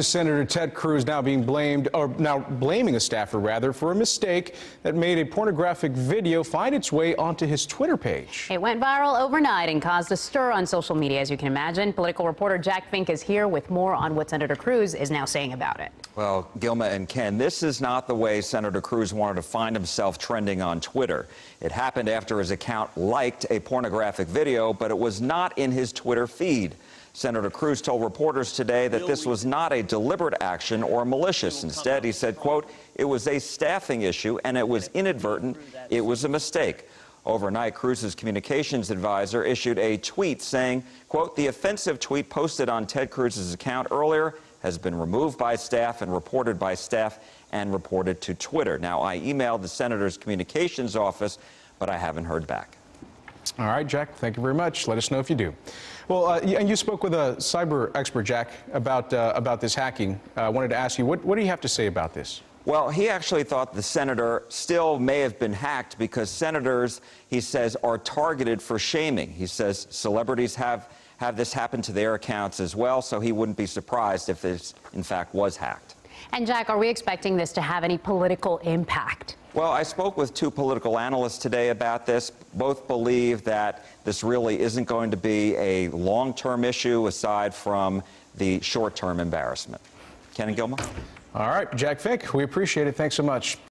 Senator Ted Cruz now being blamed, or now blaming a staffer rather, for a mistake that made a pornographic video find its way onto his Twitter page. It went viral overnight and caused a stir on social media, as you can imagine. Political reporter Jack Fink is here with more on what Senator Cruz is now saying about it. Well, Gilma and Ken, this is not the way Senator Cruz wanted to find himself trending on Twitter. It happened after his account liked a pornographic video, but it was not in his Twitter feed. Senator Cruz told reporters today that this was not a deliberate action or malicious. Instead, he said, quote, it was a staffing issue and it was inadvertent. It was a mistake. Overnight, Cruz's communications advisor issued a tweet saying, quote, the offensive tweet posted on Ted Cruz's account earlier has been removed by staff and reported by staff and reported to Twitter. Now, I emailed the senator's communications office, but I haven't heard back. All right, Jack, thank you very much. Let us know if you do. Well, uh, and you spoke with a cyber expert, Jack, about, uh, about this hacking. I uh, wanted to ask you, what, what do you have to say about this? Well, he actually thought the senator still may have been hacked because senators, he says, are targeted for shaming. He says celebrities have, have this happen to their accounts as well, so he wouldn't be surprised if this, in fact, was hacked. And, Jack, are we expecting this to have any political impact? Well, I spoke with two political analysts today about this. Both believe that this really isn't going to be a long term issue aside from the short term embarrassment. Ken and Gilma? All right, Jack Fink, we appreciate it. Thanks so much.